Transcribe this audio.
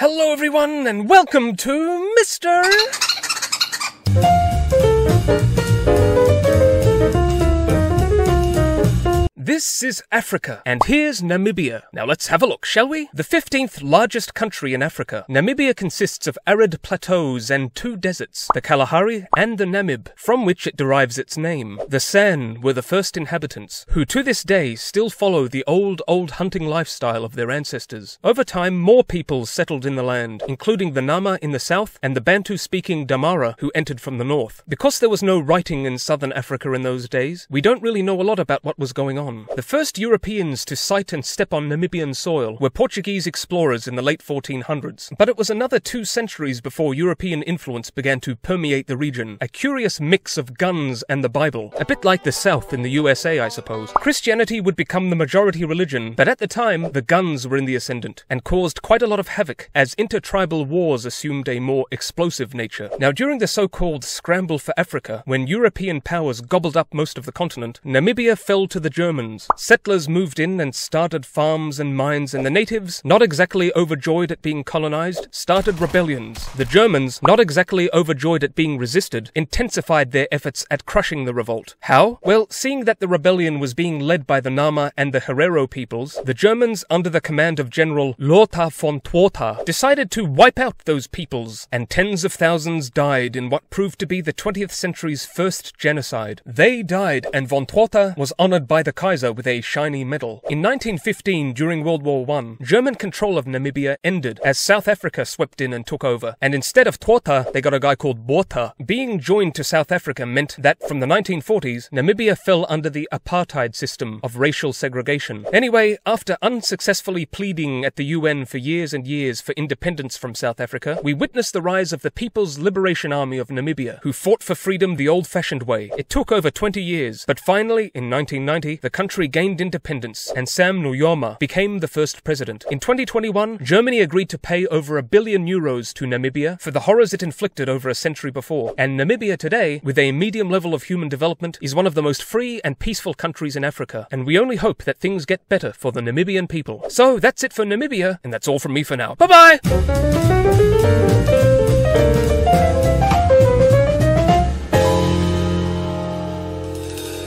Hello, everyone, and welcome to Mr. This is Africa, and here's Namibia. Now let's have a look, shall we? The 15th largest country in Africa, Namibia consists of arid plateaus and two deserts, the Kalahari and the Namib, from which it derives its name. The San were the first inhabitants, who to this day still follow the old, old hunting lifestyle of their ancestors. Over time, more peoples settled in the land, including the Nama in the south and the Bantu-speaking Damara who entered from the north. Because there was no writing in southern Africa in those days, we don't really know a lot about what was going on. The first Europeans to sight and step on Namibian soil were Portuguese explorers in the late 1400s, but it was another two centuries before European influence began to permeate the region, a curious mix of guns and the Bible, a bit like the South in the USA, I suppose. Christianity would become the majority religion, but at the time, the guns were in the ascendant, and caused quite a lot of havoc, as intertribal wars assumed a more explosive nature. Now, during the so-called scramble for Africa, when European powers gobbled up most of the continent, Namibia fell to the Germans Settlers moved in and started farms and mines, and the natives, not exactly overjoyed at being colonized, started rebellions. The Germans, not exactly overjoyed at being resisted, intensified their efforts at crushing the revolt. How? Well, seeing that the rebellion was being led by the Nama and the Herero peoples, the Germans, under the command of General Lothar von Trotha, decided to wipe out those peoples, and tens of thousands died in what proved to be the 20th century's first genocide. They died, and von Trotha was honored by the Kaiser with a shiny medal. In 1915, during World War I, German control of Namibia ended as South Africa swept in and took over, and instead of Trotha, they got a guy called Botha. Being joined to South Africa meant that from the 1940s, Namibia fell under the apartheid system of racial segregation. Anyway, after unsuccessfully pleading at the UN for years and years for independence from South Africa, we witnessed the rise of the People's Liberation Army of Namibia, who fought for freedom the old-fashioned way. It took over 20 years, but finally, in 1990, the country country gained independence and Sam Nujoma became the first president. In 2021, Germany agreed to pay over a billion euros to Namibia for the horrors it inflicted over a century before. And Namibia today, with a medium level of human development, is one of the most free and peaceful countries in Africa. And we only hope that things get better for the Namibian people. So that's it for Namibia, and that's all from me for now. Bye bye!